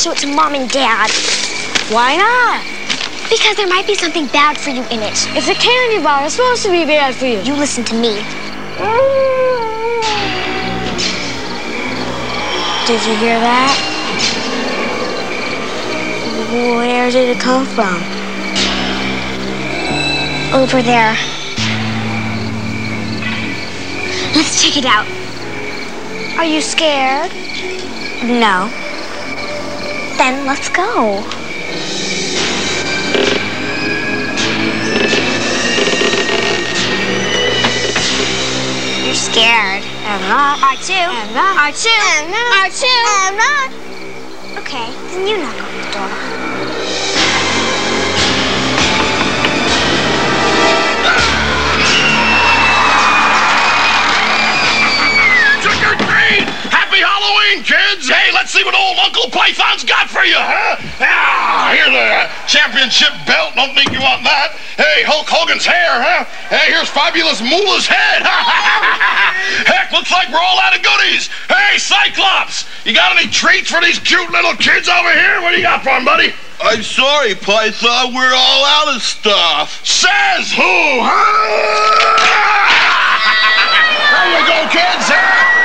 show it to Mom and Dad. Why not? Because there might be something bad for you in it. It's a candy bar. It's supposed to be bad for you. You listen to me. Did you hear that? Where did it come from? Over there. Let's check it out. Are you scared? No. Then let's go. You're scared. I'm not. Are too. I'm not. Are too. I'm not. Are too. I'm not. Okay, then you knock on the door. Happy Halloween, kids! Hey, let's see what old Uncle Python's got for you, huh? Ah, here's the uh, championship belt. Don't think you want that. Hey, Hulk Hogan's hair, huh? Hey, here's Fabulous Moolah's head. Heck, looks like we're all out of goodies. Hey, Cyclops, you got any treats for these cute little kids over here? What do you got for 'em, buddy? I'm sorry, Python. We're all out of stuff. Says who, huh? there you go, kids. Happy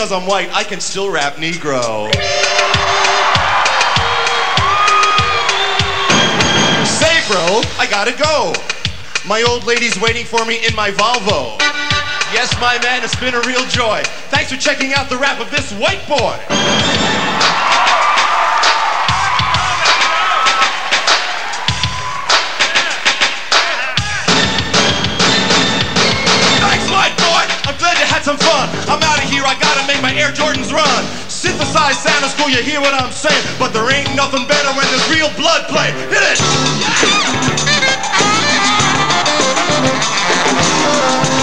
because I'm white, I can still rap Negro. Say, bro, I gotta go. My old lady's waiting for me in my Volvo. Yes, my man, it's been a real joy. Thanks for checking out the rap of this white boy. My Air Jordans run. Synthesized sound is cool. You hear what I'm saying? But there ain't nothing better when there's real blood play. Hit it.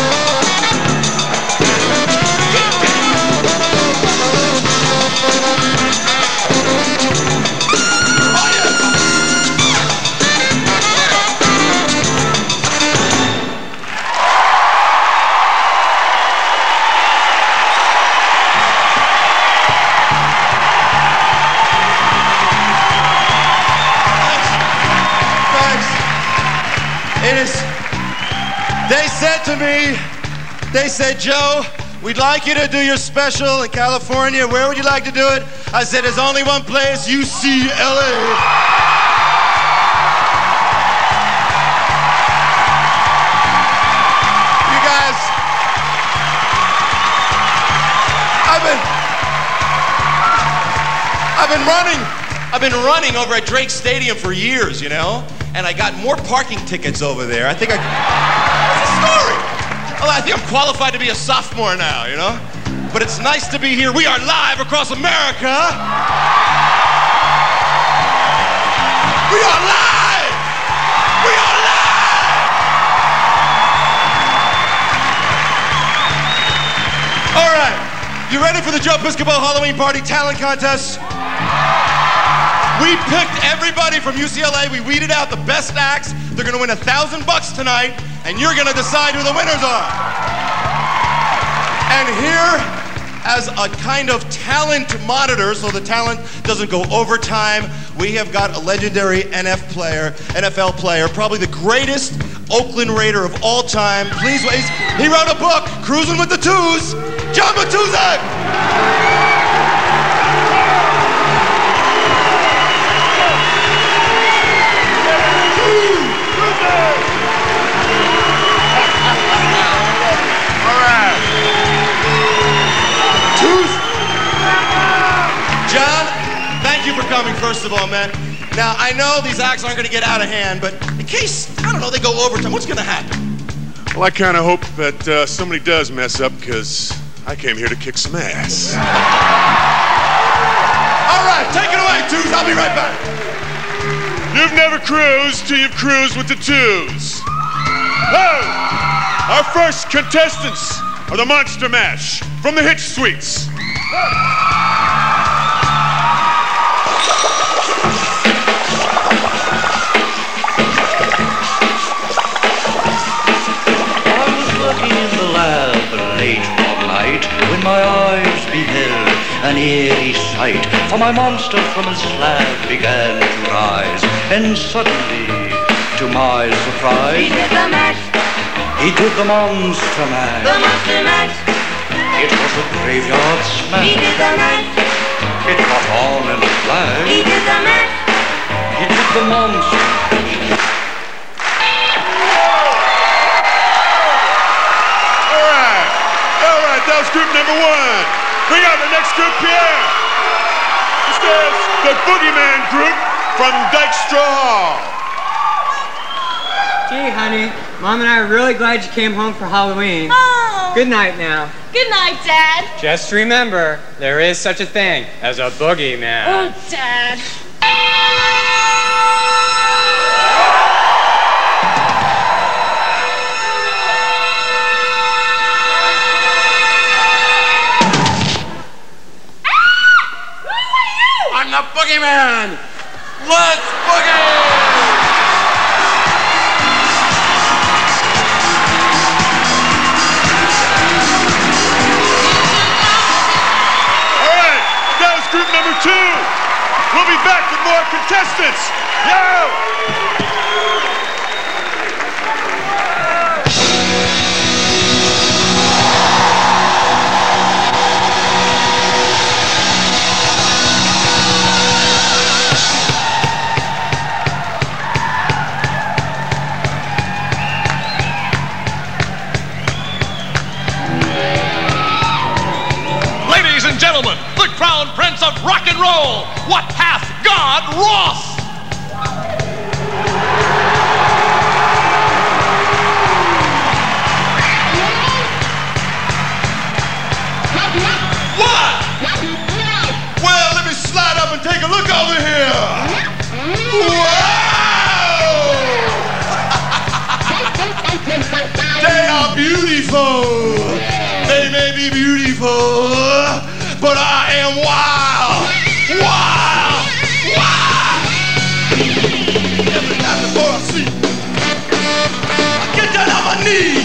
To me. They said, Joe, we'd like you to do your special in California. Where would you like to do it? I said, there's only one place, UCLA. You guys, I've been, I've been running, I've been running over at Drake Stadium for years, you know, and I got more parking tickets over there. I think I, story? Well, I think I'm qualified to be a sophomore now, you know. But it's nice to be here. We are live across America. We are live. We are live. All right. You ready for the Joe Piscopo Halloween Party Talent Contest? We picked everybody from UCLA. We weeded out the best acts. They're going to win a thousand bucks tonight, and you're going to decide who the winners are. And here, as a kind of talent monitor, so the talent doesn't go overtime, we have got a legendary NF player, NFL player, probably the greatest Oakland Raider of all time. Please wait. He wrote a book, Cruising with the Tooz. John Matuszak. John, thank you for coming, first of all, man. Now, I know these acts aren't going to get out of hand, but in case, I don't know, they go overtime, what's going to happen? Well, I kind of hope that uh, somebody does mess up because I came here to kick some ass. All right, take it away, Tooz. I'll be right back. You've never cruised till you've cruised with the Tooz. Hey! Our first contestants are the Monster Mash from the Hitch Suites. I was working in the lab late one night when my eyes beheld an eerie sight. For my monster from his slab began to rise, and suddenly, to my surprise, He did the mash, he did the monster mash. the monster mash. It was a graveyard smash. He smash. did the mash, It caught on in a he did the mash. He did the monster. All right. All right, that was group number one. Bring out the next group, Pierre. This is the Boogeyman group from Dykstra Hall. Gee, honey, Mom and I are really glad you came home for Halloween. Oh, Good night now. good night, Dad. Just remember, there is such a thing as a boogeyman. Oh, Dad. I'm the boogeyman. Let's boogie. We'll be back with more contestants. Yo! Ladies and gentlemen, the crown prince of rock and roll, Wrought? What? Well, let me slide up and take a look over here. Wow! they are beautiful. They may be beautiful, but I am wild. knee.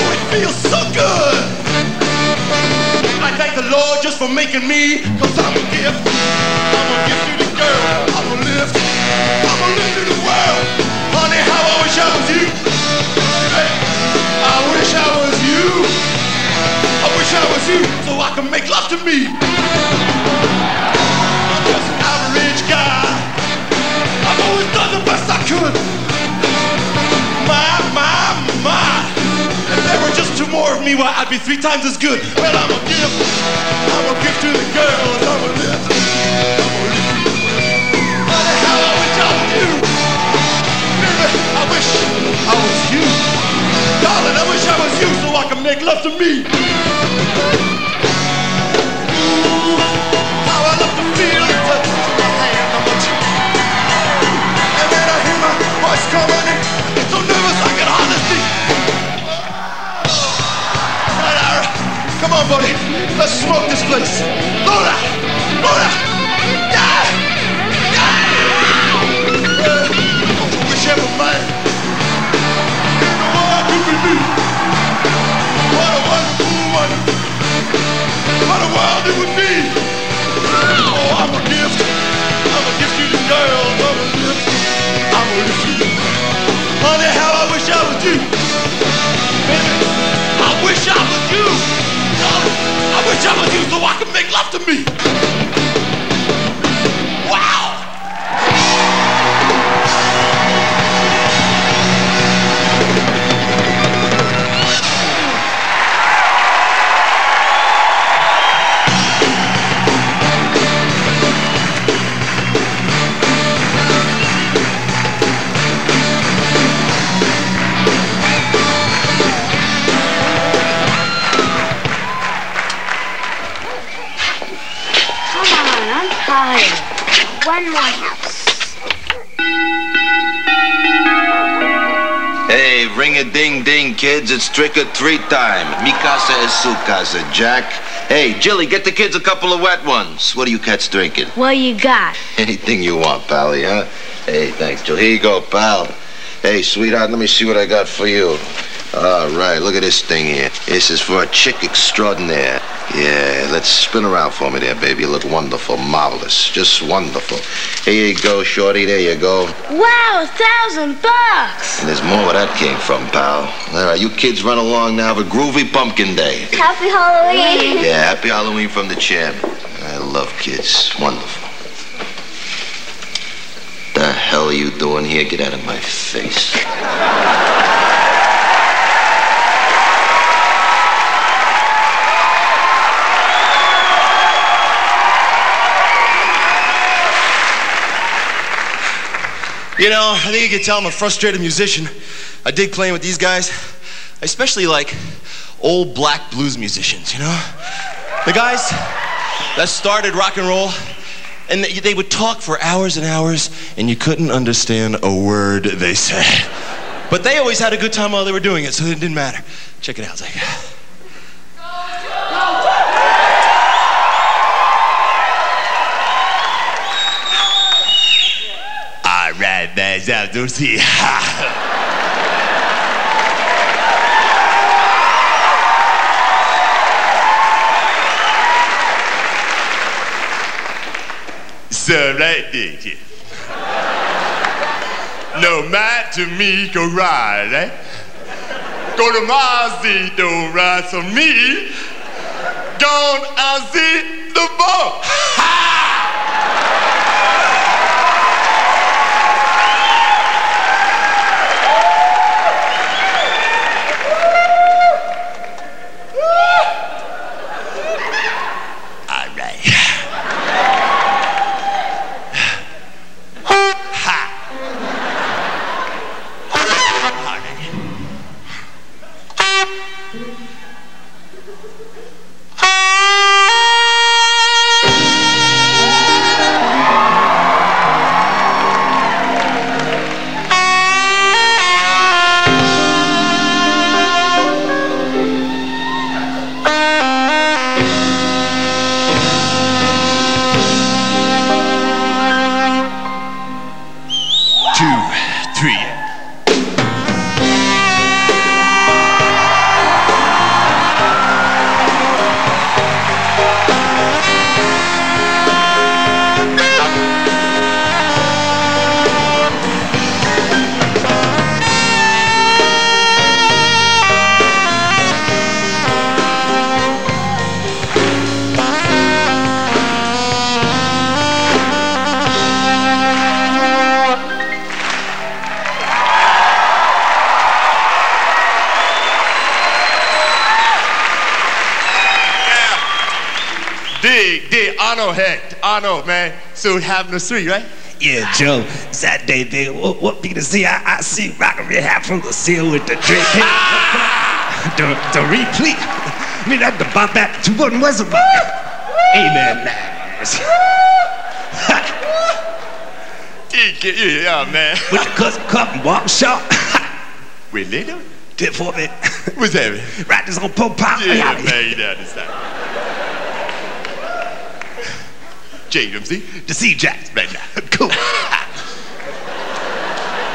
Oh, it feels so good. I thank the Lord just for making me, cause I'm a gift. I'm a gift to the girl. I'm a lift. I'm a lift to the world. Honey, how I wish I was you. Hey, I wish I was you. I wish I was you so I could make love to me. I'm just an average guy. I've always done the best I could. My, my, my. If there were just two more of me, why I'd be three times as good. Well, I'm a gift. I'm a gift to the girls. I'm a gift. How I wish I was you. Baby, I wish I was you. Darling, I wish I was you so I could make love to me. How I love to feel the touch my hand. And when I hear my voice coming in, come on, buddy. Let's smoke this place. Lola! Yeah! To me. One more house. Hey, ring a ding ding, kids. It's trick or treat time. Mikasa is su casa, Jack. Hey, Jilly, get the kids a couple of wet ones. What are you cats drinking? What you got? Anything you want, Pally, huh? Hey, thanks, Jill. Here you go, pal. Hey, sweetheart, let me see what I got for you. All right, look at this thing here. This is for a chick extraordinaire. Yeah, let's spin around for me there, baby. You look wonderful, marvelous, just wonderful. Here you go, shorty. There you go. Wow, a thousand bucks! And there's more where that came from, pal. All right, you kids run along now. Have a groovy pumpkin day. Happy Halloween. Yeah, happy Halloween from the champ. I love kids. Wonderful. The hell are you doing here? Get out of my face. You know, I think you can tell I'm a frustrated musician. I dig playing with these guys. I especially like old black blues musicians, you know? The guys that started rock and roll, and they, would talk for hours and hours, and you couldn't understand a word they said. But they always had a good time while they were doing it, so it didn't matter. Check it out. It's like. To see. So right there. No matter me go ride, eh? Go to Mazzy, don't ride for me. Gone I see the ball. Hecht. Arno, man. So having a three, right? Yeah, Joe. Saturday, big. What, what be to see? I, I see rockin' me half from the seal with the drink. the, the replete. I mean, that the bump back to one was about. Amen. Yeah, yeah, man. With the cousin cup and walk shop. Wait, later? Tip for me. What's that? Right this on Pope Pop. Yeah, man, you don't understand. Jay, you know what I'm saying? The Sea Jacks. Right now. Cool.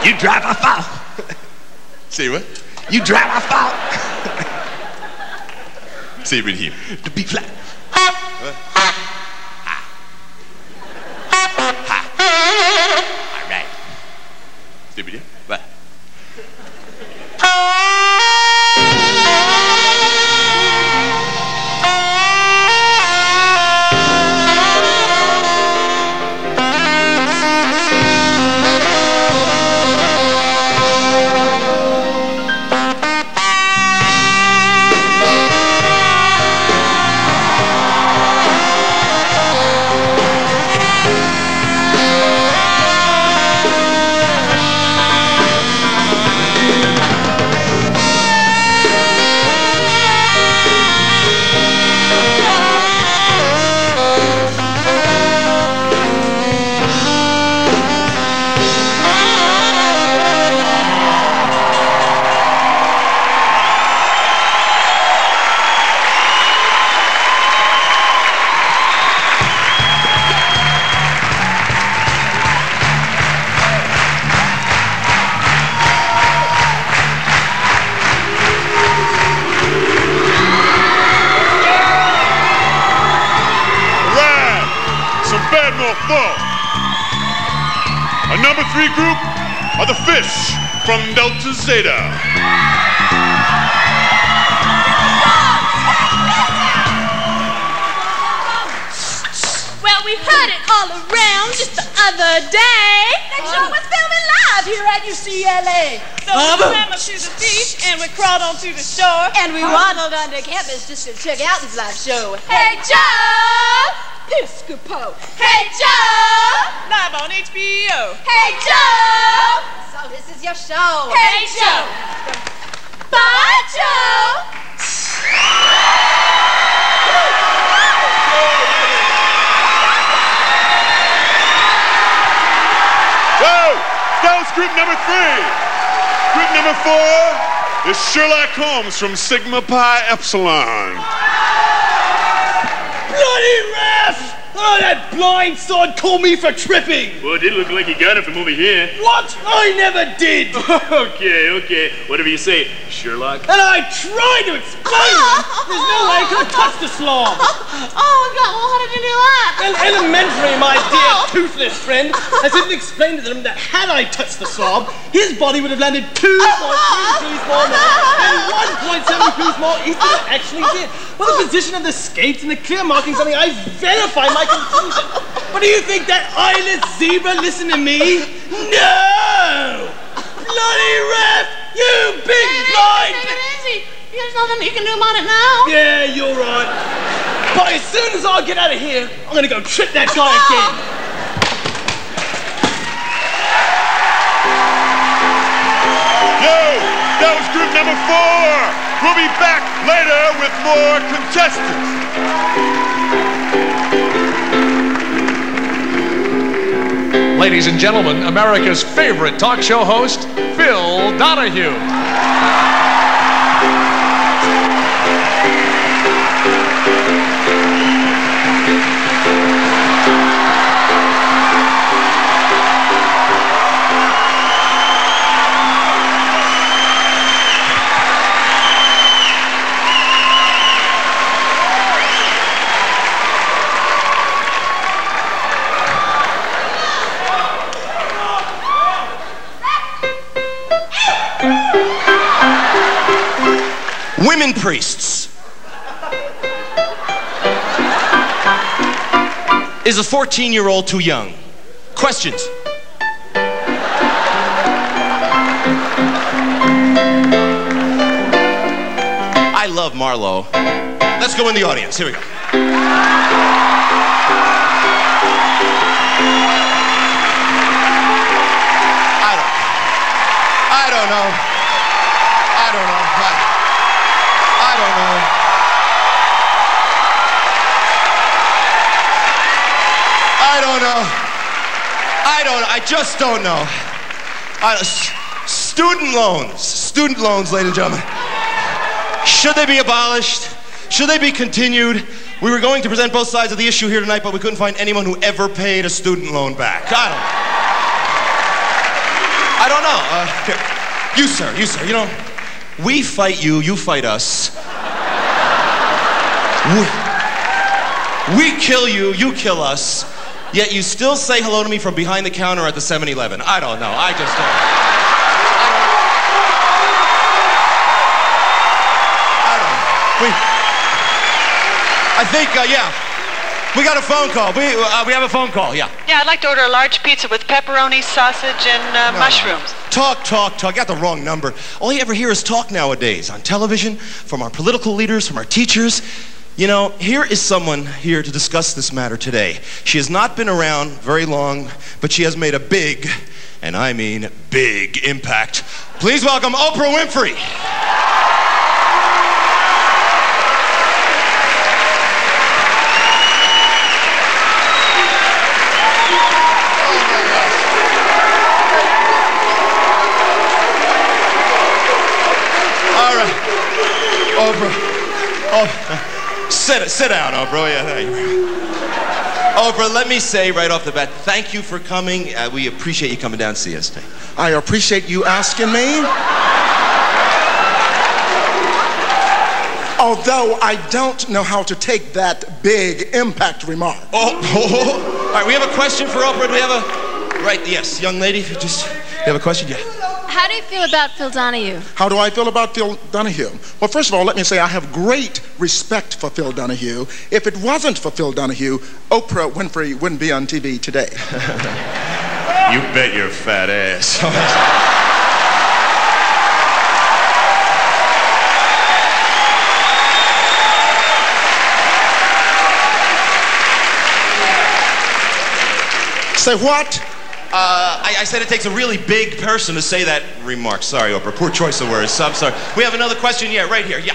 you drive, I fall. Say what? You drive, I fall. Say it with him. The B flat. All right. Say it with him. What? Show. Joe! Bye, Joe! Whoa! That group number three. Group number four is Sherlock Holmes from Sigma Pi Epsilon. Bloody ref! Oh, that blind sod called me for tripping! Well, it did look like he got it from over here. What? I never did! okay, okay. Whatever you say, Sherlock. And I tried to explain it! There's no way I could have touched the slob! Oh, God, well, how did you do that? Well, elementary, my dear oh. toothless friend. I simply explained to them that had I touched the slob, his body would have landed 2.3 degrees more north and 1.7 degrees more east than it actually did. Well, the position of the skates and the clear markings on the ice verify my conclusion. But do you think that eyeless zebra listened to me? No! Bloody ref! You big blind! Take it easy. There's nothing you can do about it now. Yeah, you're right. But as soon as I get out of here, I'm gonna go trip that guy ah. again. Yo, that was group number four. We'll be back later with more contestants. Ladies and gentlemen, America's favorite talk show host, Phil Donahue. Priests. Is a 14 year old too young? Questions. I love Marlo. Let's go in the audience. Here we go. I don't. I don't know. I just don't know. I, s- student loans. Student loans, ladies and gentlemen. Should they be abolished? Should they be continued? We were going to present both sides of the issue here tonight, but we couldn't find anyone who ever paid a student loan back. I don't. I don't know. Uh. You, sir, you, sir, you know, we fight you, you fight us. We, we kill you, you kill us, yet you still say hello to me from behind the counter at the 7 Eleven. I don't know. I just don't. I don't. We, I think, uh, yeah. We got a phone call. We, uh, we have a phone call, yeah. Yeah, I'd like to order a large pizza with pepperoni, sausage, and uh, mushrooms. Talk, talk, talk. Got the wrong number. All you ever hear is talk nowadays on television, from our political leaders, from our teachers. You know, here is someone here to discuss this matter today. She has not been around very long, but she has made a big, and I mean big, impact. Please welcome Oprah Winfrey. All right. Oprah. Oh, sit, sit down, Oprah. Yeah, thank you. Oprah, let me say right off the bat, thank you for coming. Uh, we appreciate you coming down to see us today. I appreciate you asking me. Although I don't know how to take that big impact remark. Oh, all right, we have a question for Oprah. Do we have a. Right, yes, young lady, if you just. You have a question? Yeah. How do you feel about Phil Donahue? How do I feel about Phil Donahue? Well, first of all, let me say I have great respect for Phil Donahue. If it wasn't for Phil Donahue, Oprah Winfrey wouldn't be on TV today. You bet your fat ass. Say what? Uh, I, I said it takes a really big person to say that remark. Sorry, Oprah. Poor choice of words. I'm sorry. We have another question. Yeah, right here. Yeah.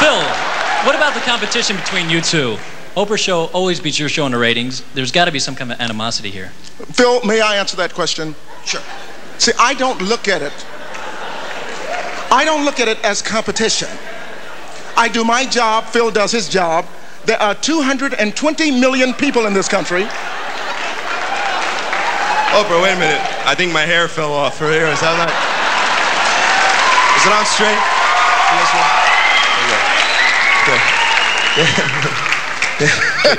Phil, what about the competition between you two? Oprah's show always beats your show in the ratings. There's got to be some kind of animosity here. Phil, may I answer that question? Sure. See, I don't look at it. I don't look at it as competition. I do my job, Phil does his job. There are 220 million people in this country. Oprah, wait a minute. I think my hair fell off her hair. Is that not? Is it on straight? Okay.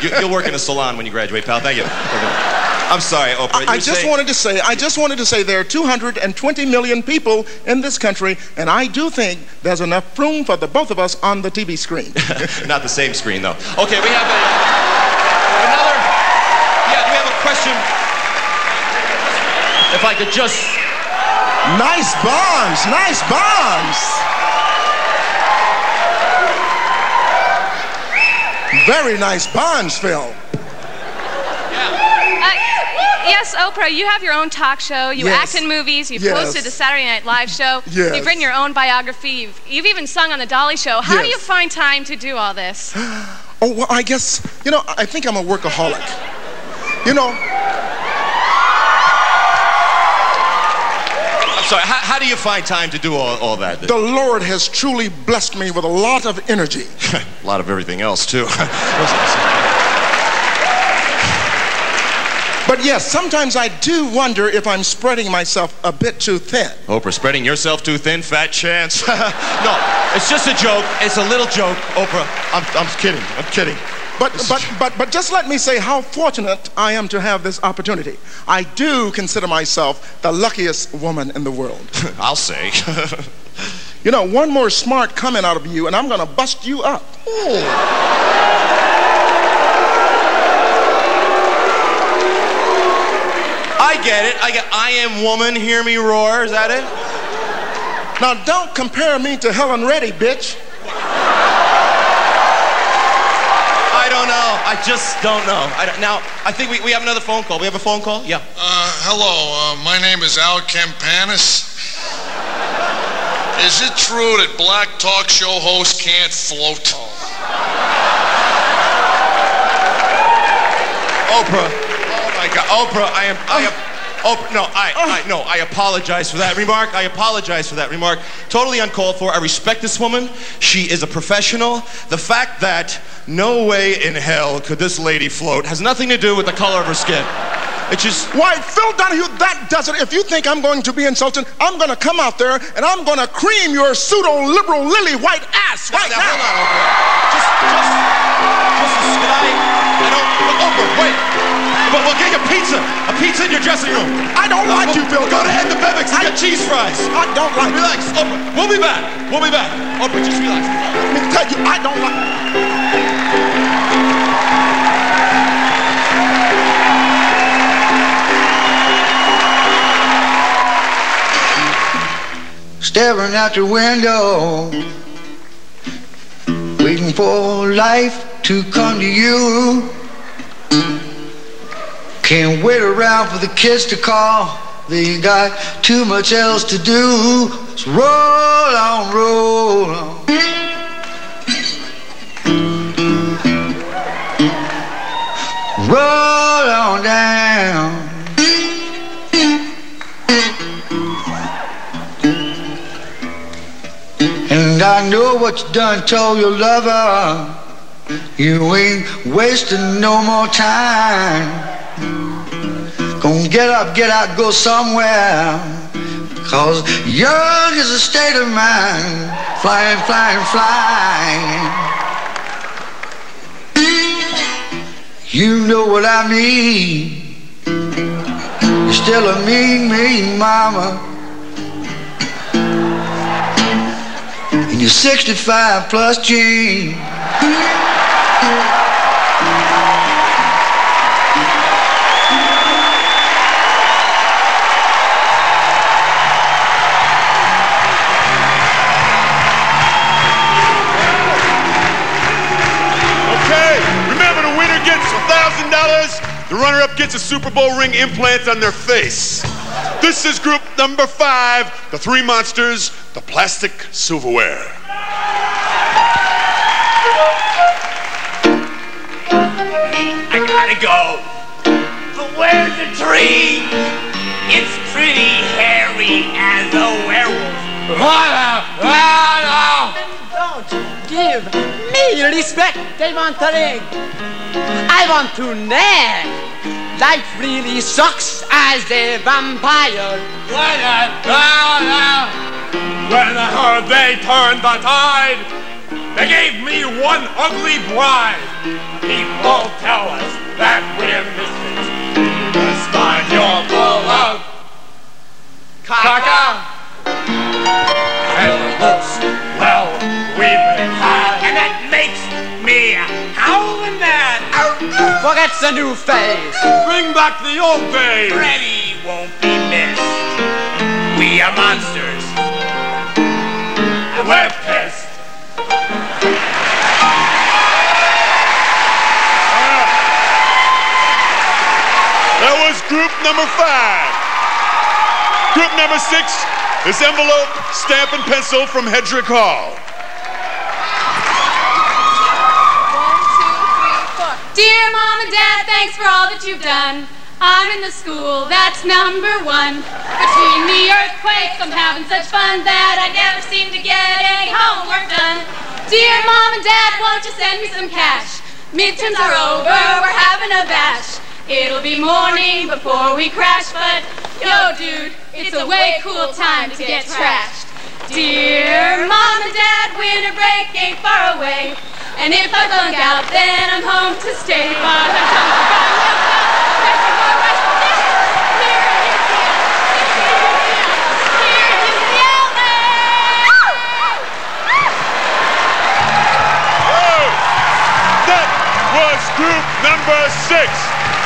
You, you'll work in a salon when you graduate, pal. Thank you. I'm sorry, Oprah. I You just say- wanted to say, I just wanted to say there are 220 million people in this country, and I do think there's enough room for the both of us on the TV screen. Not the same screen, though. Okay, we have a, another. Yeah, we have a question. If I could just. Nice bombs, nice bombs. Very nice bonds, Phil. Uh, yes, Oprah, you have your own talk show. You Yes. act in movies. You've Yes. hosted the Saturday Night Live show. Yes. You've written your own biography. You've, you've even sung on the Dolly Show. How do you find time to do all this? Oh, well, I guess, you know, I think I'm a workaholic. You know, Sorry. How, how do you find time to do all, all that? the Lord has truly blessed me with a lot of energy. a lot of everything else too. But yes, sometimes I do wonder if I'm spreading myself a bit too thin. Oprah, spreading yourself too thin, fat chance. no, it's just a joke. It's a little joke, Oprah. I'm, I'm kidding. I'm kidding. But, but, but, but just let me say how fortunate I am to have this opportunity. I do consider myself the luckiest woman in the world. I'll say. you know, one more smart comment out of you, and I'm going to bust you up. I get it. I get. I am woman. Hear me roar. Is that it? Now, don't compare me to Helen Reddy, bitch. don't know. I just don't know. I don't, now, I think we, we have another phone call. We have a phone call? Yeah. Uh, hello, uh, my name is Al Campanis. Is it true that black talk show hosts can't float? Oprah. Oh my God. Oprah, I am. I am. Oprah, no, I, I, no, I apologize for that remark. I apologize for that remark. Totally uncalled for. I respect this woman. She is a professional. The fact that no way in hell could this lady float has nothing to do with the color of her skin. It's just. Why, Phil Donahue, that does it. If you think I'm going to be insulted, I'm going to come out there and I'm going to cream your pseudo liberal lily white ass right now. Hold on. Just, just, just, Oprah, wait. But we'll get you pizza. A pizza in your dressing room. I don't like we'll- you, Bill. Go to Ed Debevic's and get cheese fries. I don't like Relax, Oprah. We'll be back. We'll be back. Oprah, just relax. Let me tell you, I don't like. staring out your window, waiting for life to come to you. Can't wait around for the kids to call. They got too much else to do. So roll on, roll on. Roll on down. And I know what you done told your lover. You ain't wasting no more time. Gonna get up, get out, go somewhere. Cause young is a state of mind. Flying, flying, flying. You know what I mean. You're still a mean, mean mama. in your 65 plus jeans. $1,000. The runner-up gets a Super Bowl ring implant on their face. This is group number five, the Three Monsters, the Plastic Silverware. I gotta go. But where's the tree? It's pretty hairy as a werewolf. Don't give me respect, Devantering. I want to nag. Life really sucks as a vampire. When I when I heard they turned the tide, they gave me one ugly bride. People tell us that we're misfits, despite your full of caca. And looks, Forget the new face. Bring back the old days. Freddy won't be missed. We are monsters. We're pissed. Ah. That was group number five. Group number six is envelope, stamp, and pencil from Hedrick Hall. Dear Mom and Dad, thanks for all that you've done. I'm in the school that's number one. Between the earthquakes, I'm having such fun that I never seem to get any homework done. Dear Mom and Dad, won't you send me some cash? Midterms are over, we're having a bash. It'll be morning before we crash, but yo, dude, it's a way cool time to get trashed. Dear Mom and Dad, winter break ain't far away. And if I bunk out, then I'm home to stay. Group number six.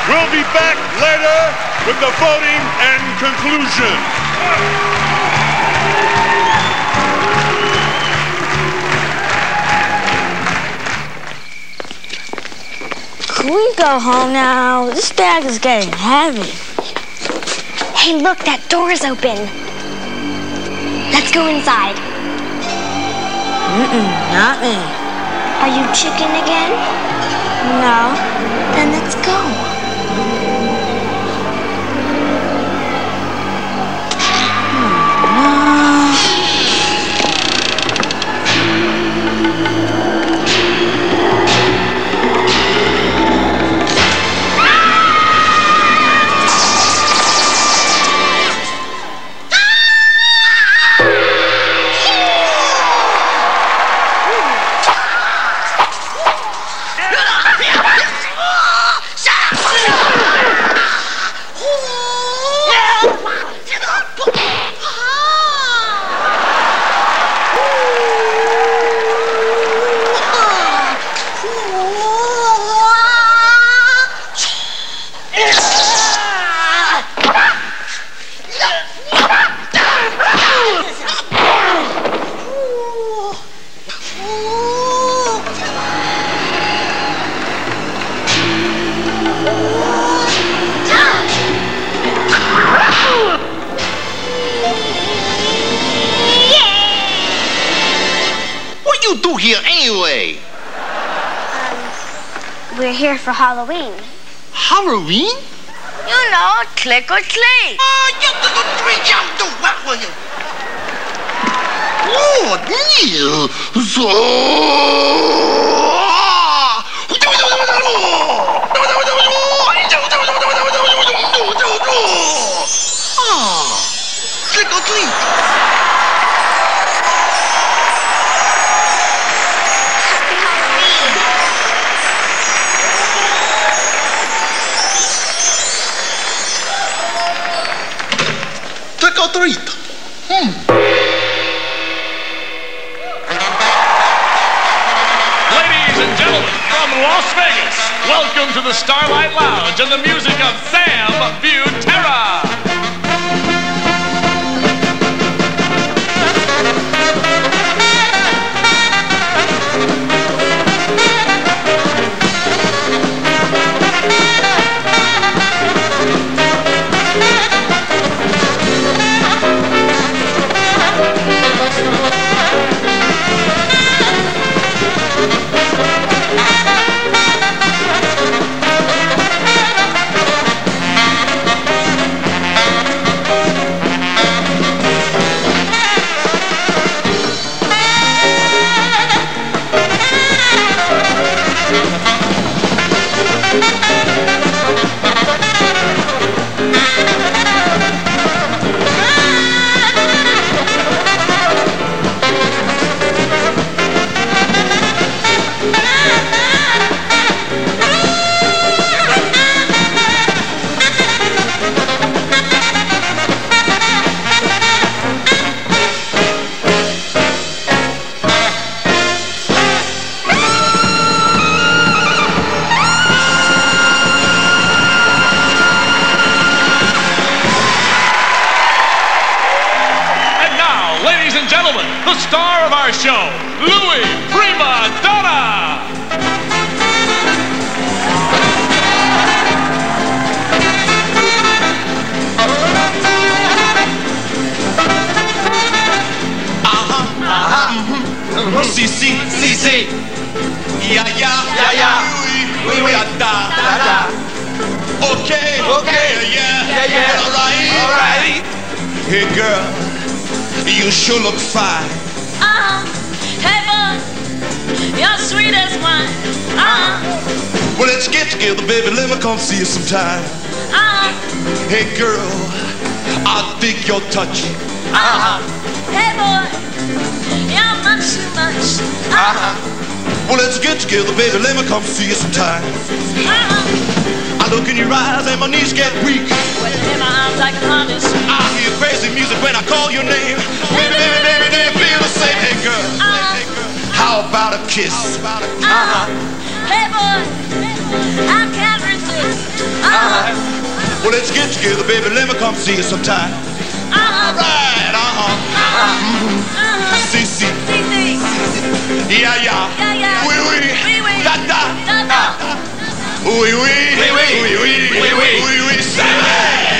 We'll be back later with the voting and conclusion. Go home now? This bag is getting heavy. Hey, look, that door is open. Let's go inside. Mm-mm, not me. Are you chicken again? No. Then let's go. For Halloween. Halloween? You know, click or treat. Oh, you do treat, you do what for you? Oh, Neil. So. Gentlemen, the star of our show, Louis Prima Donna. Uh-huh. Uh-huh. Si, si, si, si. Ya, ya, ya, ya. Oui, oui, da, da, da. Okay, okay, yeah, yeah, yeah. All right, all right. Hey, girl, you sure look fine. Uh-huh. Hey, boy, you're sweet as wine. Uh-huh. Well, let's get together, baby. Let me come see you sometime. Uh-huh. Hey, girl, I dig your touch. Uh-huh. Hey, boy, you're much too much. Uh-huh. Well, let's get together, baby. Let me come see you sometime. Uh-huh. I look in your eyes and my knees get weak. When you in my arms like a honey. I hear crazy music when I call your name. Baby, baby, baby, do you feel the same? Hey, girl. How about a kiss? Uh-huh. Hey, boy, I can't resist. Uh-huh. Well, let's get together, baby. Let me come see you sometime. Uh-huh. Right, uh-huh. Uh-huh. See, see. See, see. Yeah, yeah. Yeah, yeah. Oui, oui. Oui, oui. Da, da. Da, da. Oui, oui. Oui, oui. Oui, oui. Oui, oui. Oui, oui. Salut. All right.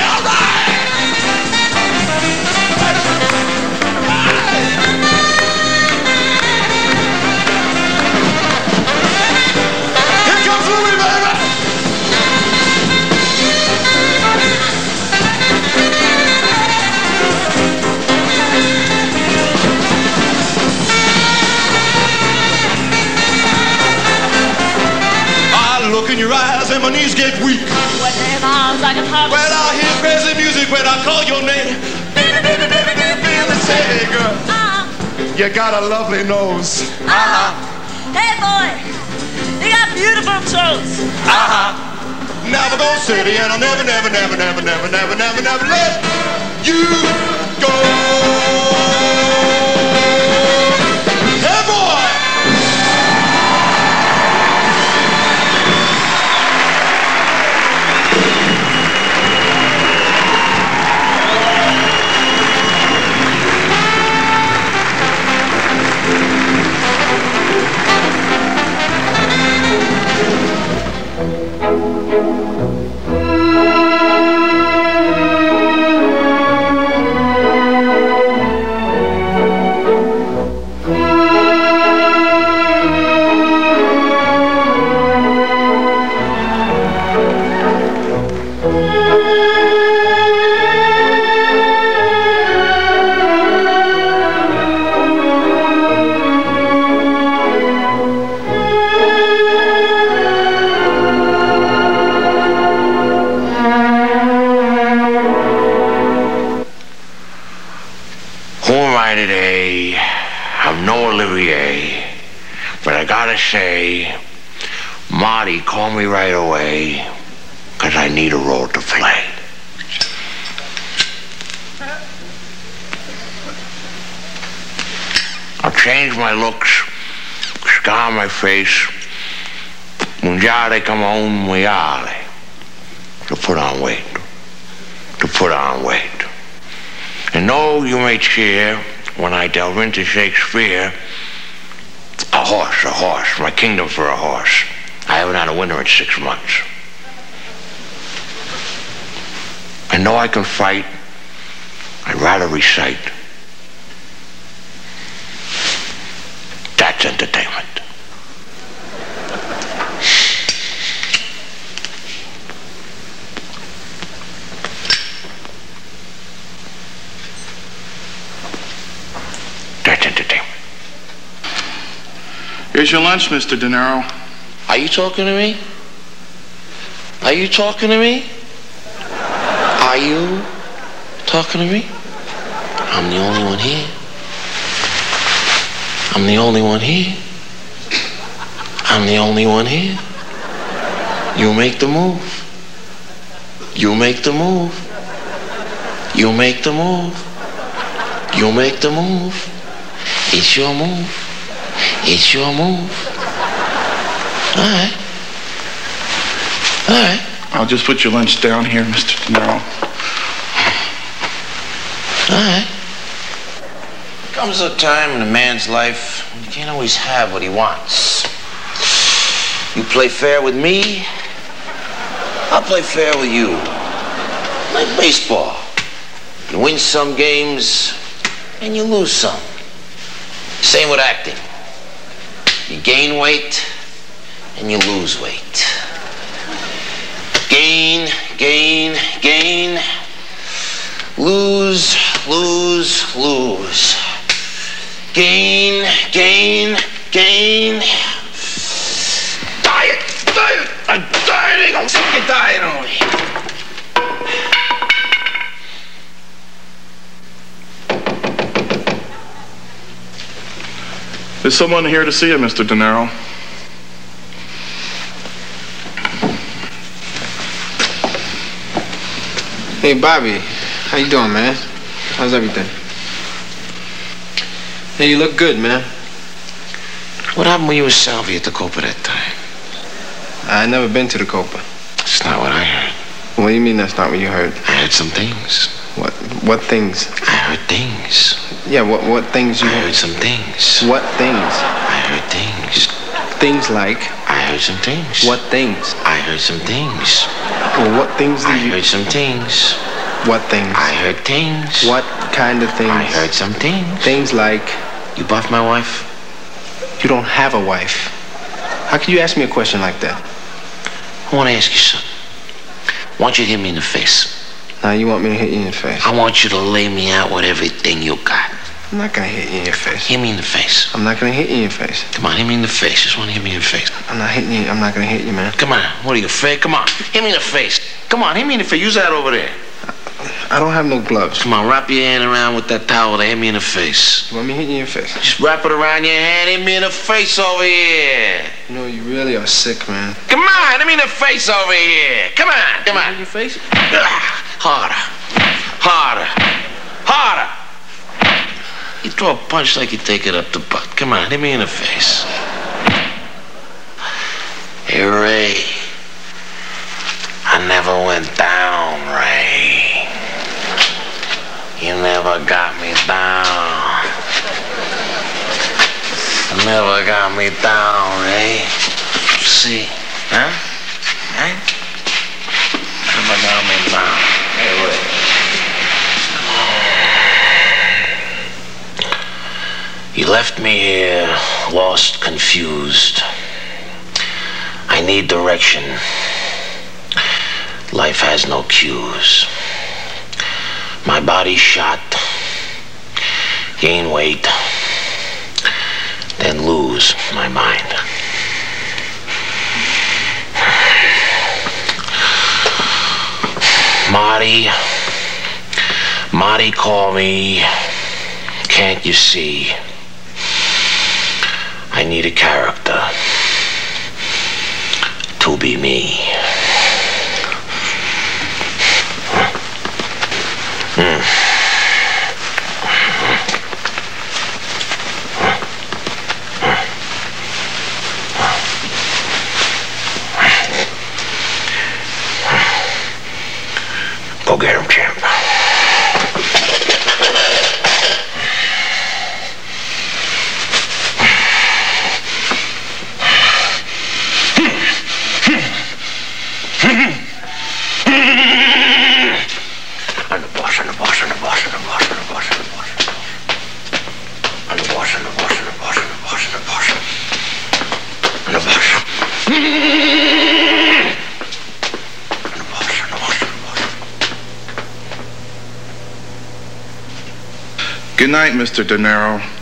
Knees get weak. When their arms like a. When I hear crazy music when I call your name. Baby, baby, baby, baby, baby, say, hey girl, you got a lovely nose. Uh-huh. Hey, boy. You got beautiful toes. Uh-huh. Never gonna sit and I'll never, never, never, never, never, never, never, never let you go. Change my looks, scar my face, mangiare come un maiale, to put on weight, to put on weight. And though you may cheer when I delve into Shakespeare, a horse, a horse, my kingdom for a horse. I haven't had a winter in six months. I know I can fight. I'd rather recite. That's entertainment. That's entertainment. Here's your lunch, Mr. De Niro. Are you talking to me? Are you talking to me? Are you talking to me? I'm the only one here. I'm the only one here. I'm the only one here. You make the move. You make the move. You make the move. You make the move. It's your move. It's your move. All right. All right. I'll just put your lunch down here, Mr. De Niro. All right. Comes a time in a man's life when you can't always have what he wants. You play fair with me, I'll play fair with you. Like baseball. You win some games and you lose some. Same with acting. You gain weight and you lose weight. Gain, gain, gain. Lose, lose, lose. Gain, gain, gain. Diet, diet. I'm dieting. I'm diet on There's someone here to see you, Mr. De Niro. Hey, Bobby. How you doing, man? How's everything? Hey, you look good, man. What happened when you were Salvi at the Copa that time? I never been to the Copa. It's not what I heard. What do you mean that's not what you heard? I heard some things. What what things? I heard things. Yeah, what what things you I heard some things. What things? I heard things. Things like I heard some things. What things? I heard some things. Well, what things did I you... heard some things. What things? I heard things. What kind of things? I heard some things. Things like You buff my wife? you don't have a wife. How can you ask me a question like that? I want to ask you something. I want you to hit me in the face. Now you want me to hit you in the face? I want you to lay me out with everything you got. I'm not gonna hit you in your face. Hit me in the face. I'm not gonna hit you in your face. Come on, hit me in the face. Just want to hit me in the face. I'm not hitting you. I'm not gonna hit you, man. Come on. What are you afraid? Come on. Hit me in the face. Come on, hit me in the face. Use that over there. I don't have no gloves. Come on, wrap your hand around with that towel. To hit me in the face. You want me to hit you in your face? Just wrap it around your hand. Hit me in the face over here. You know, you really are sick, man. Come on, hit me in the face over here. Come on, come on. In your face? Harder. Harder. Harder. You throw a punch like you take it up the butt. Come on, hit me in the face. Hey, Ray. I never went down, Ray. You never got me down. You never got me down, Ray. See? Huh? Huh? Never got me down. Hey, Ray. You left me here, lost, confused. I need direction. Life has no cues. My body's shot. Gain weight. Then lose my mind. Marty. Marty, call me. Can't you see? I need a character to be me. Hmm. Go get him, champ. I'm the boss, I'm the boss, I'm the boss, I'm the boss, I'm the boss, I'm the boss. I'm the boss, I'm the boss, I'm the boss, I'm the boss, I'm the boss. I'm the boss. I'm the boss, I'm the boss, I'm the boss. Good night, Mr. De Niro.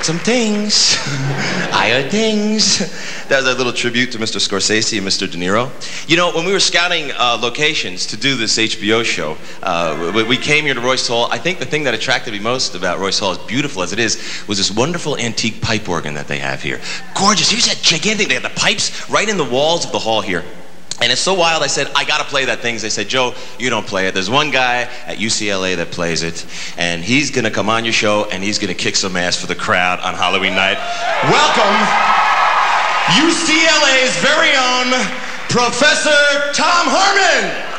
Heard some things. I heard things. That was a little tribute to Mr. Scorsese and Mr. De Niro. You know, when we were scouting uh, locations to do this HBO show, uh, we- we came here to Royce Hall. I think the thing that attracted me most about Royce Hall, as beautiful as it is, was this wonderful antique pipe organ that they have here. Gorgeous. Here's that gigantic. They have the pipes right in the walls of the hall here. And it's so wild, I said, I gotta play that thing. They said, Joe, you don't play it. There's one guy at UCLA that plays it, and he's gonna come on your show and he's gonna kick some ass for the crowd on Halloween night. Welcome, UCLA's very own Professor Tom Herman.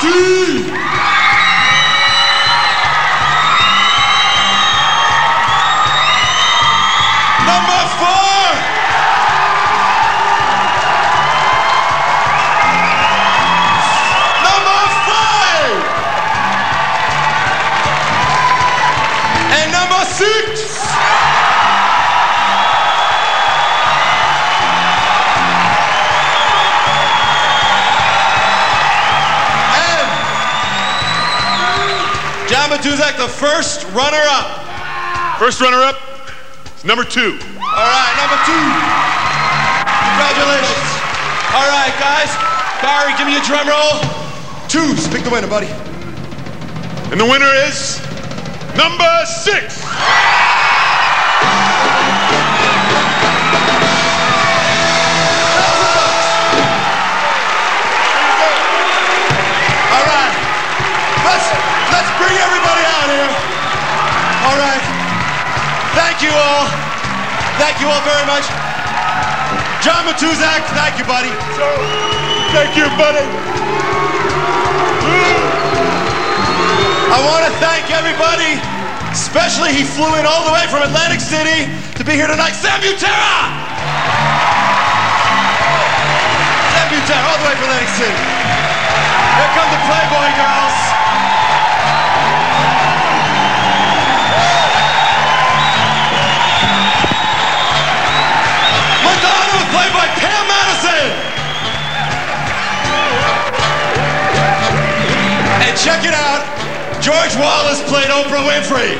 Number John Matuszak, the first runner-up. First runner-up, number two. All right, number two. Congratulations. All right, guys. Barry, give me a drum roll. Tooz, pick the winner, buddy. And the winner is number six. All right. Let's let's bring everybody Thank you all. Thank you all very much. John Matuszak, thank you, buddy. Thank you, buddy. I want to thank everybody, especially he flew in all the way from Atlantic City to be here tonight. Sam Butera! Sam Butera, all the way from Atlantic City. Here come the Playboy girls. George Wallace played Oprah Winfrey.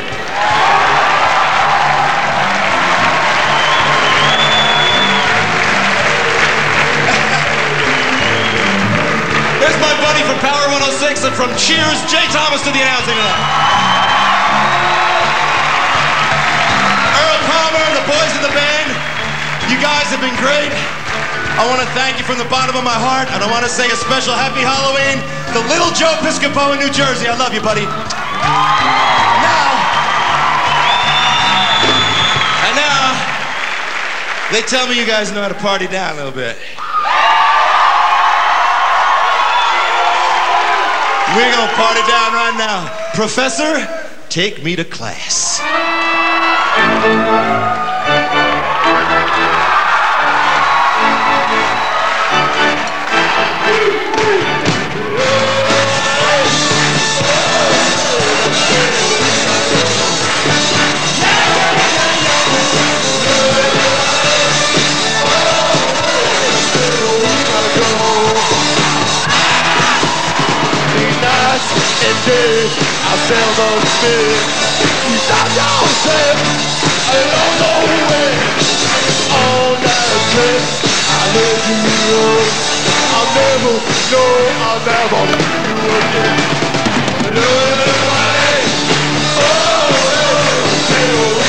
There's my buddy from Power 106 and from Cheers, Jay Thomas to the announcing tonight. Earl Palmer, the boys in the band, you guys have been great. I want to thank you from the bottom of my heart, and I want to say a special happy Halloween to Little Joe Piscopo in New Jersey. I love you, buddy. Now, and now, they tell me you guys know how to party down a little bit. We're gonna party down right now. Professor, take me to class. Day, I seldom miss. You thought yourself along the way. On that trip, I let you know. I'll never, no, I'll never you again. Nobody, oh, oh,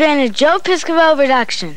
been a Joe Piscopo production.